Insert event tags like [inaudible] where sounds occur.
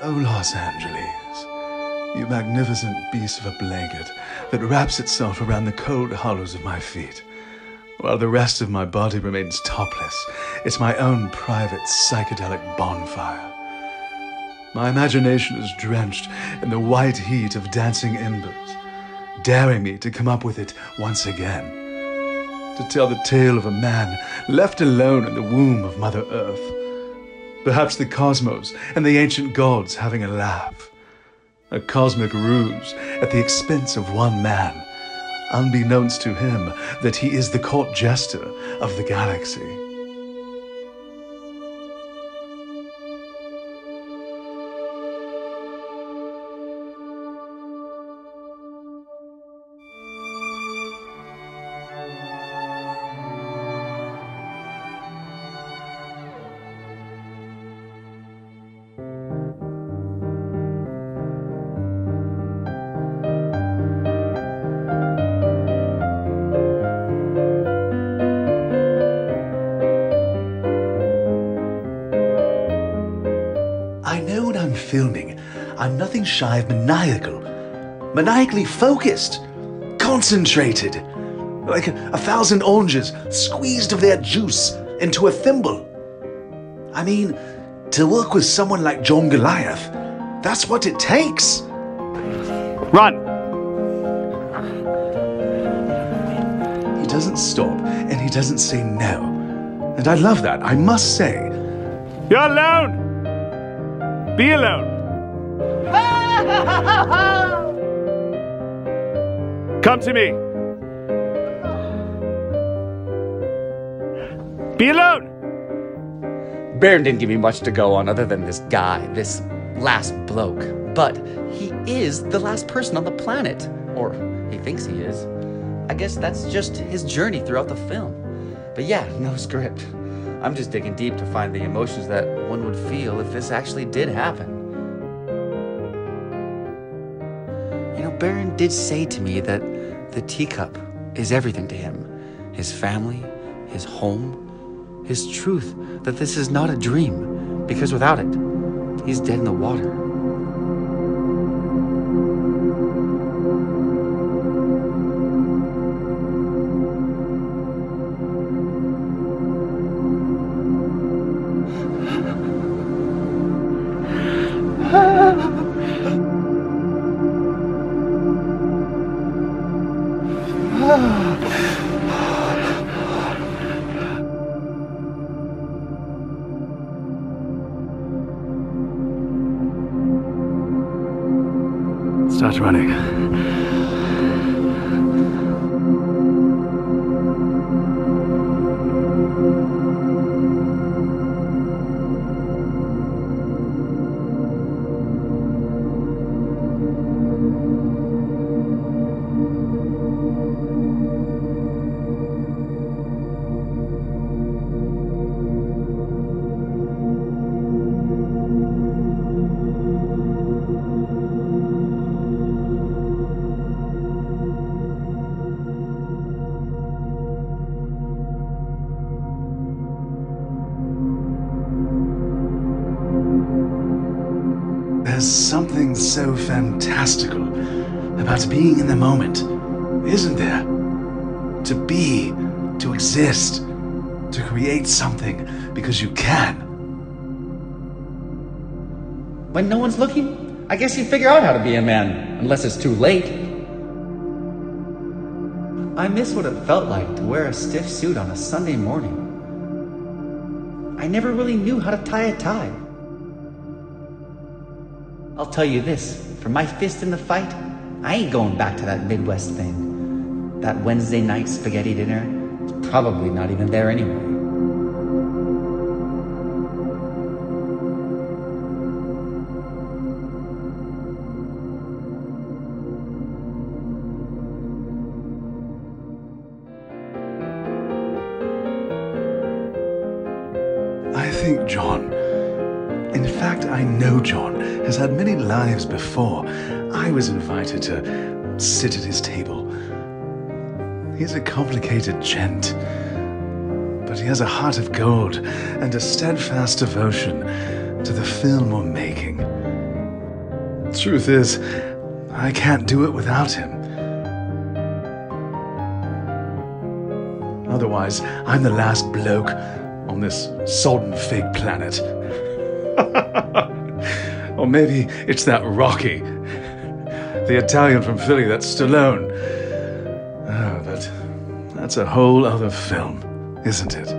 Oh, Los Angeles, you magnificent beast of a blanket that wraps itself around the cold hollows of my feet, while the rest of my body remains topless. It's my own private psychedelic bonfire. My imagination is drenched in the white heat of dancing embers, daring me to come up with it once again. To tell the tale of a man left alone in the womb of Mother Earth Perhaps the cosmos and the ancient gods having a laugh. A cosmic ruse at the expense of one man, unbeknownst to him that he is the court jester of the galaxy. Filming, I'm nothing shy of maniacal. Maniacally focused. Concentrated. Like a, a thousand oranges squeezed of their juice into a thimble. I mean, to work with someone like John Goliath, that's what it takes. Run! He doesn't stop and he doesn't say no. And I love that, I must say. You're alone! Be alone. Come to me. Be alone. Baron didn't give me much to go on other than this guy, this last bloke. But he is the last person on the planet. Or he thinks he is. I guess that's just his journey throughout the film. But yeah, no script. I'm just digging deep to find the emotions that one would feel if this actually did happen. You know, Baron did say to me that the teacup is everything to him his family, his home, his truth that this is not a dream, because without it, he's dead in the water. Start running. Something so fantastical about being in the moment, isn't there? To be, to exist, to create something because you can. When no one's looking, I guess you figure out how to be a man, unless it's too late. I miss what it felt like to wear a stiff suit on a Sunday morning. I never really knew how to tie a tie. I'll tell you this for my fist in the fight, I ain't going back to that Midwest thing. That Wednesday night spaghetti dinner, it's probably not even there anyway. I think John, in fact, I know John has had many lives before. I was invited to sit at his table. He's a complicated gent, but he has a heart of gold and a steadfast devotion to the film we're making. Truth is, I can't do it without him. Otherwise, I'm the last bloke on this sodden fig planet. [laughs] or maybe it's that Rocky, the Italian from Philly, that's Stallone. Ah, oh, but that's a whole other film, isn't it?